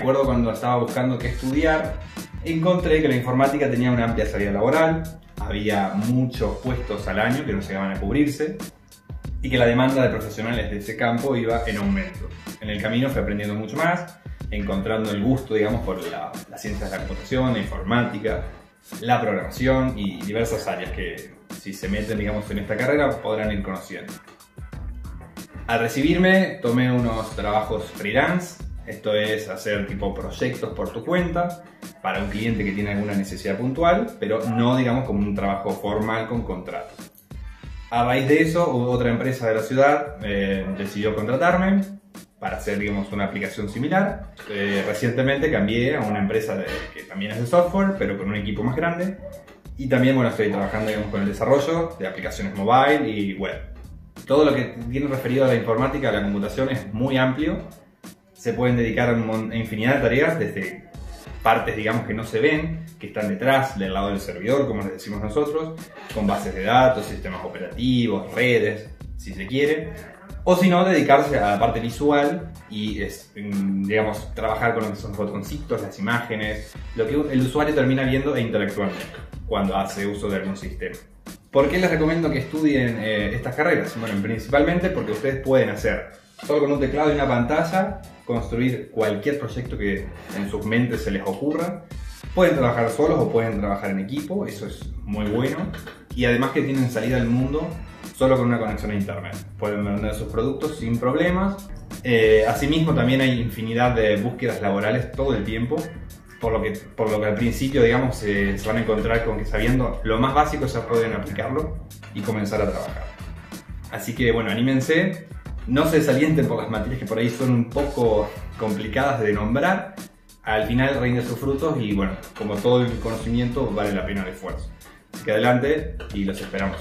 acuerdo cuando estaba buscando qué estudiar, encontré que la informática tenía una amplia salida laboral, había muchos puestos al año que no llegaban a cubrirse y que la demanda de profesionales de ese campo iba en aumento. En el camino fui aprendiendo mucho más, encontrando el gusto, digamos, por la, las ciencias de la computación, la informática, la programación y diversas áreas que si se meten, digamos, en esta carrera podrán ir conociendo. Al recibirme tomé unos trabajos freelance, esto es hacer tipo proyectos por tu cuenta para un cliente que tiene alguna necesidad puntual, pero no digamos como un trabajo formal con contrato. A raíz de eso, otra empresa de la ciudad eh, decidió contratarme para hacer digamos, una aplicación similar. Eh, recientemente cambié a una empresa que también es de software, pero con un equipo más grande. Y también bueno, estoy trabajando digamos, con el desarrollo de aplicaciones mobile y web. Todo lo que tiene referido a la informática, a la computación, es muy amplio. Se pueden dedicar a infinidad de tareas, desde partes, digamos, que no se ven, que están detrás del lado del servidor, como les decimos nosotros, con bases de datos, sistemas operativos, redes, si se quiere, o si no, dedicarse a la parte visual y, digamos, trabajar con lo que son botoncitos, las imágenes, lo que el usuario termina viendo e interactuando cuando hace uso de algún sistema. ¿Por qué les recomiendo que estudien eh, estas carreras? Bueno, principalmente porque ustedes pueden hacer, solo con un teclado y una pantalla, construir cualquier proyecto que en sus mentes se les ocurra. Pueden trabajar solos o pueden trabajar en equipo, eso es muy bueno. Y además que tienen salida al mundo solo con una conexión a internet. Pueden vender sus productos sin problemas. Eh, asimismo, también hay infinidad de búsquedas laborales todo el tiempo. Por lo que, por lo que al principio, digamos, se van a encontrar con que sabiendo lo más básico ya pueden aplicarlo y comenzar a trabajar. Así que, bueno, anímense. No se desalienten por las materias que por ahí son un poco complicadas de nombrar. Al final rinde sus frutos y, bueno, como todo el conocimiento, vale la pena el esfuerzo. Así que adelante y los esperamos.